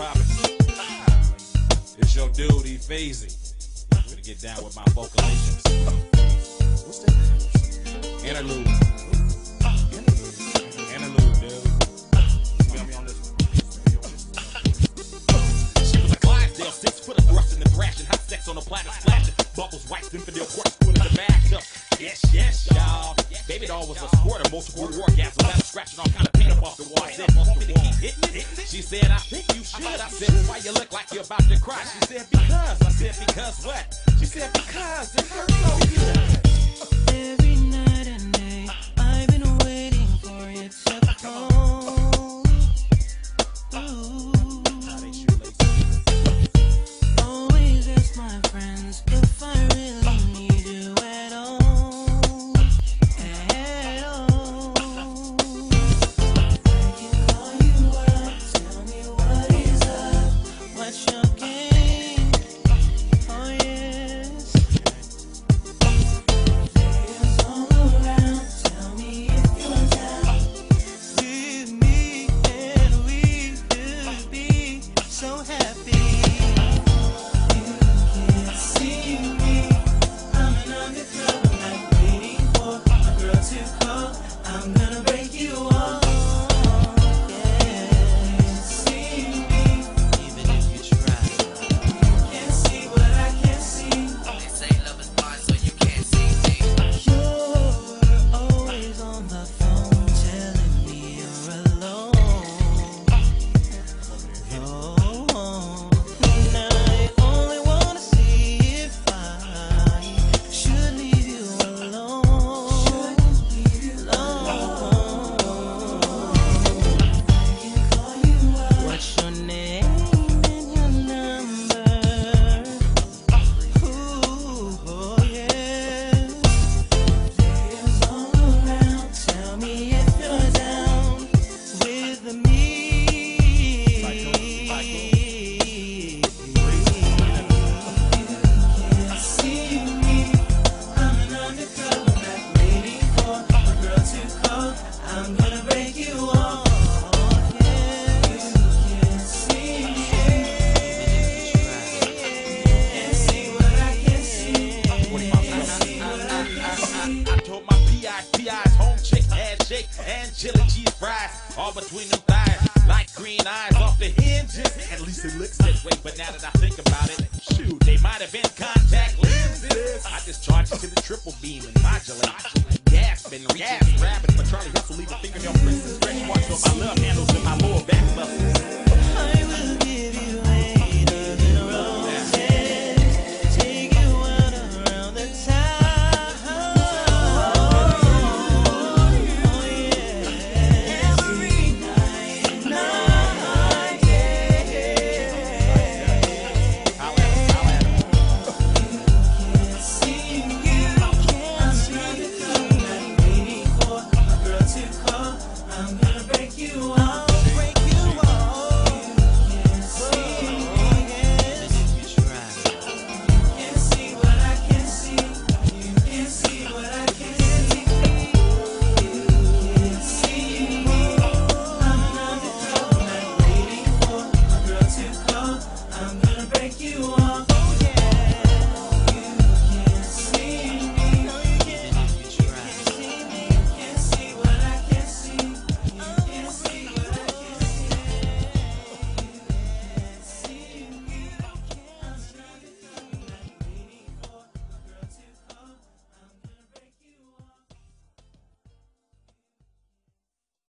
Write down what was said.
poppin'? It's your dude, E-Feezy. Gonna get down with my vocalations. What's that? Innerlude. Innerlude, dude. Feel me on this one? She was a Clydesdale, six foot of thrusting and thrashing, hot sex on a platter splashing, bubbles, white, infidel, quartz, put in the back. Yes, yes, y'all. Baby doll was a squirter, multiple orgasms, got the wall. Said, want me to keep hitting it? She said, I think you should. I said, why you look like you're about to cry? She said, because. I said, because what? She said, because all between them thighs. Like green eyes off the hinges. At least it looks that way, but now that I think about it, shoot, they might have been contact lenses. I discharge to the triple beam and modulate. gasping, reaching, grabbing rabbit, but Charlie Hustle leaving fingernail prints and stretch marks on my love handles and my lower back muscles. you are. Oh, yeah.